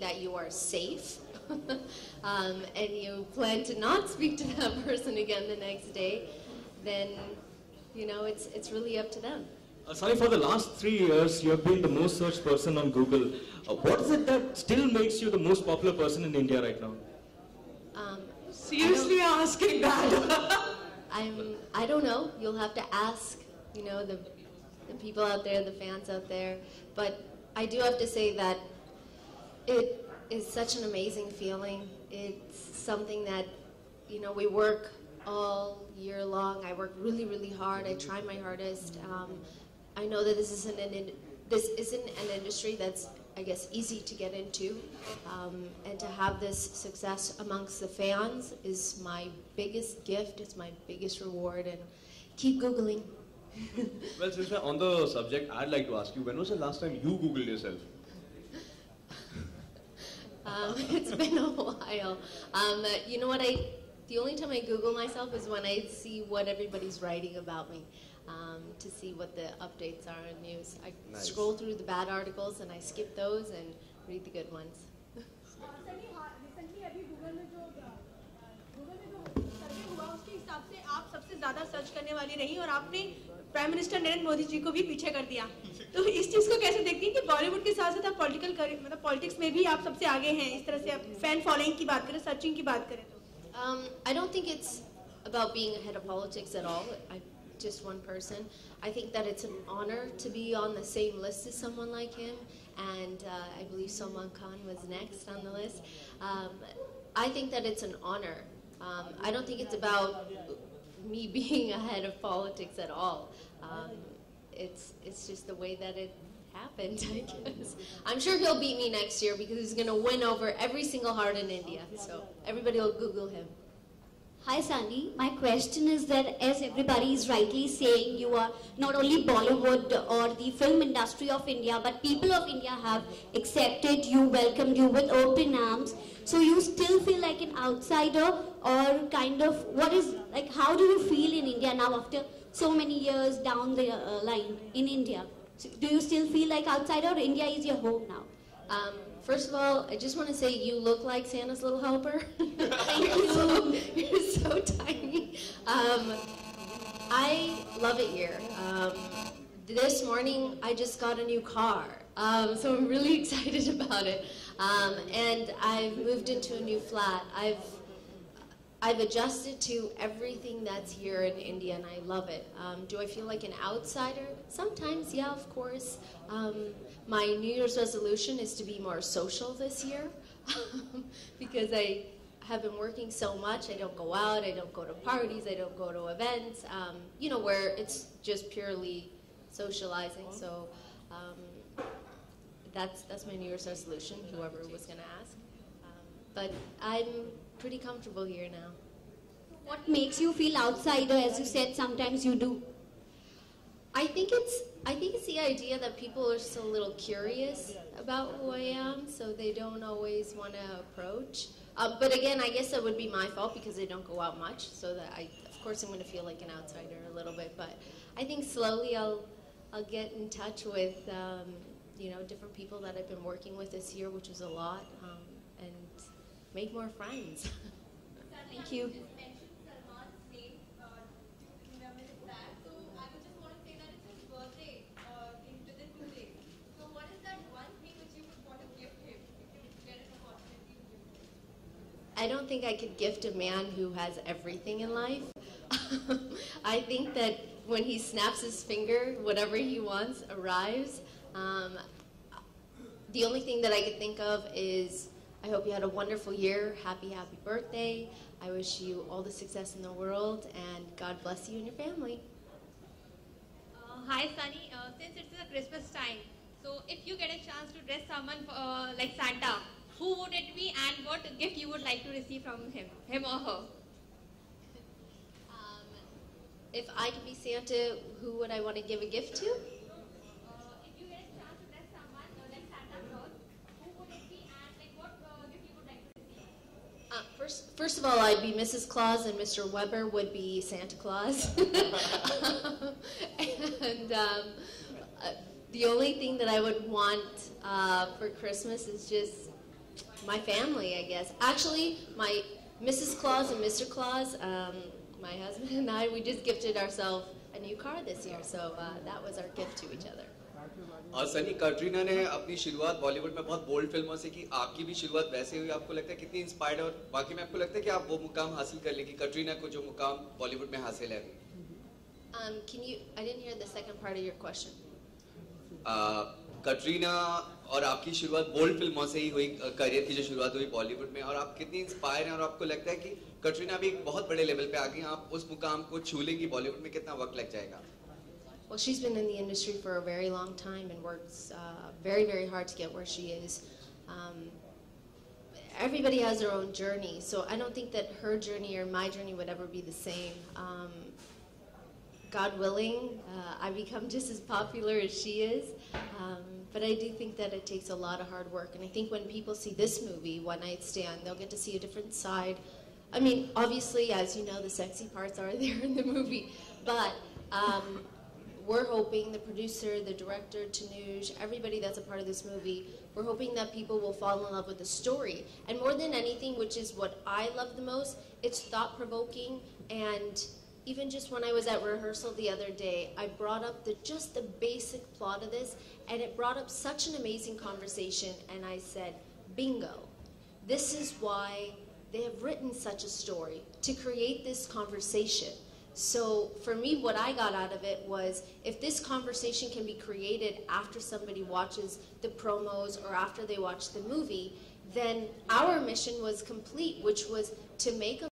that you are safe um, and you plan to not speak to that person again the next day, then you know it's it's really up to them. Uh, sorry, for the last three years, you have been the most searched person on Google. Uh, what is it that still makes you the most popular person in India right now? Um, Seriously asking that. I'm I don't know. You'll have to ask, you know, the the people out there, the fans out there. But I do have to say that it is such an amazing feeling. It's something that, you know, we work all year long. I work really, really hard. I try my hardest. Um, I know that this isn't an this isn't an industry that's I guess easy to get into, um, and to have this success amongst the fans is my biggest gift. It's my biggest reward, and keep googling. Well, since we're on the subject, I'd like to ask you, when was the last time you Googled yourself? Um, it's been a while. Um, you know what? I the only time I Google myself is when I see what everybody's writing about me, um, to see what the updates are in news. I Nice. scroll through the bad articles and I skip those and read the good ones. Recently recently अभी Google में जो Google में जो सर्वे हुआ उसके हिसाब से आप सबसे ज्यादा सर्च करने वाली रही और आपने प्राइम मिनिस्टर नरेंद्र मोदी जी को भी पीछे कर दिया तो इस चीज को कैसे देखती हैं कि बॉलीवुड के साथ साथ आप पॉलिटिकल मतलब पॉलिटिक्स में भी आप सबसे आगे हैं इस तरह से आप फैन फॉलोइंग की बात करें सर्चिंग की बात करें तो Um, I don't think it's about being ahead of politics at all. I'm just one person. I think that it's an honor to be on the same list as someone like him, and uh, I believe Salman Khan was next on the list. Um, I think that it's an honor. Um, I don't think it's about me being ahead of politics at all. Um, it's it's just the way that it happened, I guess. I'm sure he'll beat me next year because he's going to win over every single heart in India. So everybody will Google him. Hi Sandy, my question is that as everybody is rightly saying, you are not only Bollywood or the film industry of India, but people of India have accepted you, welcomed you with open arms. So you still feel like an outsider or kind of, what is, like how do you feel in India now after so many years down the uh, line in India? Do you still feel like outsider or India is your home now? Um, first of all, I just want to say you look like Santa's little helper. Thank you. You're so tiny. Um, I love it here. Um, this morning, I just got a new car, um, so I'm really excited about it. Um, and I've moved into a new flat. I've I've adjusted to everything that's here in India, and I love it. Um, do I feel like an outsider? Sometimes, yeah, of course. Um, my New Year's resolution is to be more social this year because I have been working so much. I don't go out, I don't go to parties, I don't go to events, um, you know, where it's just purely socializing. So um, that's, that's my New Year's resolution, whoever was going to ask. But I'm pretty comfortable here now. What makes you feel outsider as you said sometimes you do? I think it's I think it's the idea that people are still a little curious about who I am, so they don't always want to approach. Um, but again, I guess that would be my fault because I don't go out much, so that I, of course, I'm going to feel like an outsider a little bit. But I think slowly I'll I'll get in touch with um, you know different people that I've been working with this year, which is a lot, um, make more friends. Thank you. I don't think I could gift a man who has everything in life. I think that when he snaps his finger, whatever he wants arrives. Um, the only thing that I could think of is I hope you had a wonderful year. Happy, happy birthday. I wish you all the success in the world, and God bless you and your family. Uh, hi Sunny, uh, since it's a Christmas time, so if you get a chance to dress someone uh, like Santa, who would it be and what gift you would like to receive from him, him or her? Um, if I could be Santa, who would I want to give a gift to? Uh, if you get a chance to dress someone uh, like Santa Claus, who would it be and like what uh, gift you would like to receive? Uh, first, of all, I'd be Mrs. Claus, and Mr. Weber would be Santa Claus. and um, uh, the only thing that I would want uh, for Christmas is just my family, I guess. Actually, my Mrs. Claus and Mr. Claus, um, my husband and I, we just gifted ourselves a new car this year. So uh, that was our gift to each other. और सनी कटरीना ने अपनी शुरुआत बॉलीवुड में बहुत bold फ़िल्मों से की। आपकी भी शुरुआत वैसे हुई आपको लगता है कितनी इंस्पायर्ड और बाकी में आपको लगता है कि आप वो मुकाम हासिल कर लेंगी कटरीना को जो मुकाम बॉलीवुड में हासिल है? Um, can you? I didn't hear the second part of your question. आ, कटरीना और आपकी शुरुआत बोल्ड फ़िल्मों से ही हुई करियर की जो शुरुआत हुई बॉलीवुड में। और आप कितनी इंस्पायर हैं और आपको लगता है कि कटरीना भी एक बहुत बड़े लेवल पे आ गई हैं, आप उस मुकाम को छू लेंगी बॉलीवुड में कितना वक्त लग जाएगा? Well, she's been in the industry for a very long time and works uh, very, very hard to get where she is. Um, everybody has their own journey, so I don't think that her journey or my journey would ever be the same. Um, God willing, uh, I become just as popular as she is. Um, but I do think that it takes a lot of hard work. And I think when people see this movie, One Night Stand, they'll get to see a different side. I mean, obviously, as you know, the sexy parts are there in the movie. But um, we're hoping, the producer, the director, Tanuj, everybody that's a part of this movie, we're hoping that people will fall in love with the story. And more than anything, which is what I love the most, it's thought provoking and even just when I was at rehearsal the other day, I brought up the just the basic plot of this, and it brought up such an amazing conversation. And I said, "Bingo! This is why they have written such a story to create this conversation." So for me, what I got out of it was if this conversation can be created after somebody watches the promos or after they watch the movie, then our mission was complete, which was to make a